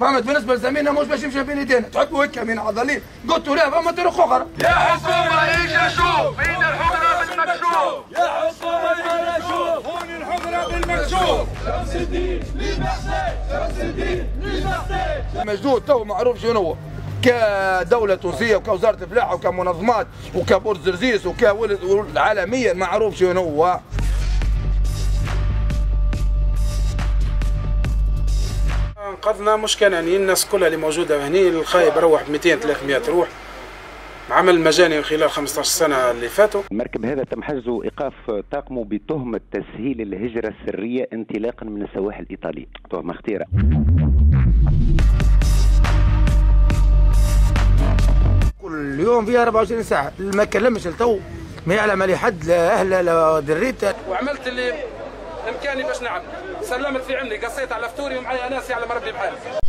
فهمت؟ بالنسبة لزميلنا مش باش يمشي بين ايدينا تحبوا هيك من عضلين قلت له فما طرق أخرى يا حكومه إيش أشوف بين الحجره بالمكشوف؟ يا حكومه إيش أشوف هون الحجره بالمكشوف؟ شمس الدين ليبرتي شمس الدين ليبرتي مجدود تو معروف شنو هو؟ كدولة تونسية وكوزارة الفلاحة وكمنظمات وكبورد زرزيس وكولد عالميا معروف شنو هو؟ أنقذنا مش كان يعني الناس كلها اللي موجودة هني الخايب روح ب 200 300 روح عمل مجاني خلال 15 سنة اللي فاتوا. المركب هذا تم حجزه إيقاف طاقمه بتهمه تسهيل الهجرة السرية انطلاقا من السواحل الايطالي تهمه خطيره كل يوم فيها 24 ساعة. ما كلمش التو ما يعلم عليه حد لا أهله لا دريته وعملت اللي إمكاني باش نعمل. سلمت في عمري قصيت على فطوري ومعايا ناس يعلم ربي بحالي.